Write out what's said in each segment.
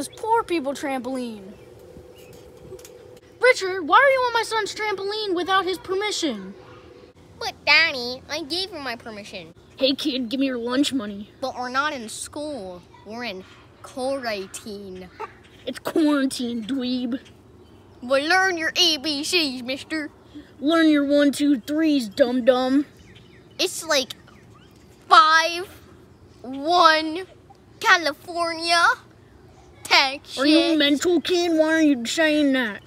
this poor people trampoline. Richard, why are you on my son's trampoline without his permission? But Daddy, I gave him my permission. Hey kid, give me your lunch money. But we're not in school. We're in quarantine. It's quarantine, dweeb. Well, learn your ABCs, mister. Learn your one, two, threes, dum dum. It's like five, one, California, Texas. Are you mental, kid? Why are you saying that?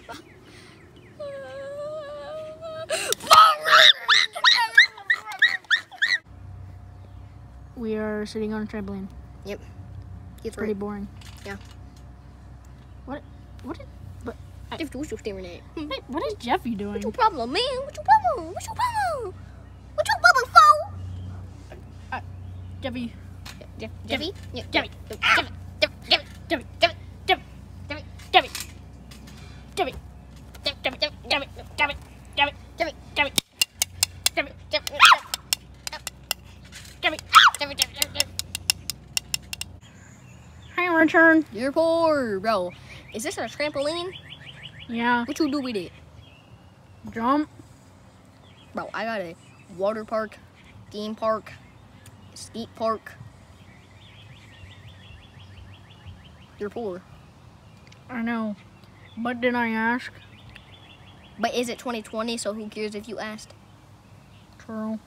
We are sitting on a trampoline. Yep. It's pretty boring. Yeah. What? What? Is, but If you still staring at hmm, it. hey, what is Jeffy doing? What's your problem, man? What's your problem? What's your problem? What's your problem, fool? Uh, Jeffy. Jeff, Jeffy? Yeah, Jeffy. Jeffy. Jeffy. Jeffy. Jeffy. Jeffy. Jeffy. Hi, Richard. You're poor, bro. Is this a trampoline? Yeah. What you do with it? Jump. Bro, I got a water park, theme park, skate park. You're poor. I know. But did I ask? But is it 2020, so who cares if you asked? True.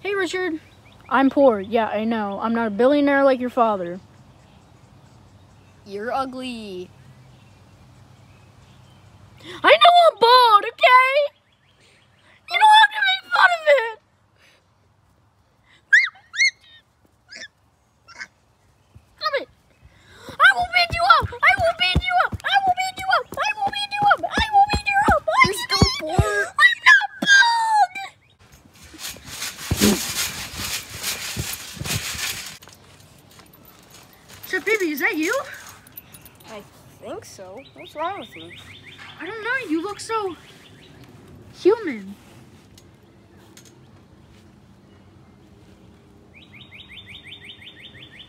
Hey, Richard. I'm poor. Yeah, I know. I'm not a billionaire like your father. You're ugly. I know I'm bald, okay? You don't have to make fun of it. Stop it. I will beat you up. I will beat you up. I will beat you up. I will beat you up. I will beat you up. You're still poor. I'm not bald. So, baby, is that you? I think so. What's wrong with me? I don't know. You look so human.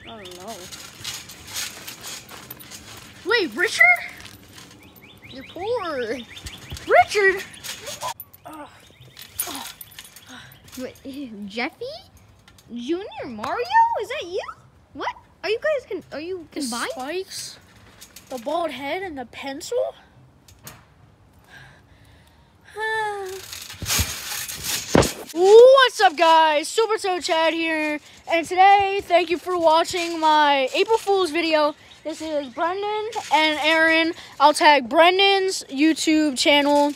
I don't know. Wait, Richard? You're poor. Richard? Wait, Jeffy? Junior Mario? Is that you? What? Are you guys con- are you The combined? spikes, the bald head, and the pencil? What's up, guys? Super Toad Chad here, and today, thank you for watching my April Fool's video. This is Brendan and Aaron. I'll tag Brendan's YouTube channel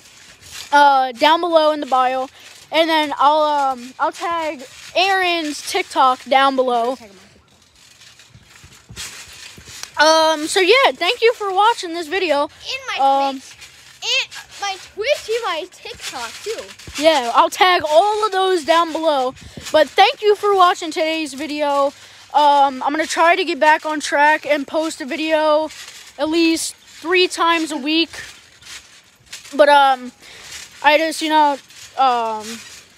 uh, down below in the bio, and then I'll um, I'll tag Aaron's TikTok down below. Um, so yeah, thank you for watching this video. In my Um, Twitch. And my Twitch and my TikTok too. Yeah, I'll tag all of those down below. But thank you for watching today's video. Um, I'm gonna try to get back on track and post a video at least three times a week. But um, I just you know um,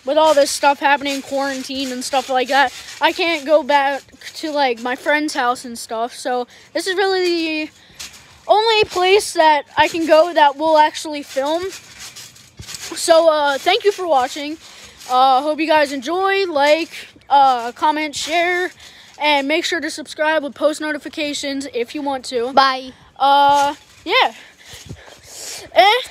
with all this stuff happening, quarantine and stuff like that, I can't go back to like my friend's house and stuff. So this is really the only place that I can go that will actually film. So uh, thank you for watching. Uh, hope you guys enjoy. Like, uh, comment, share, and make sure to subscribe with post notifications if you want to. Bye. Uh, yeah. And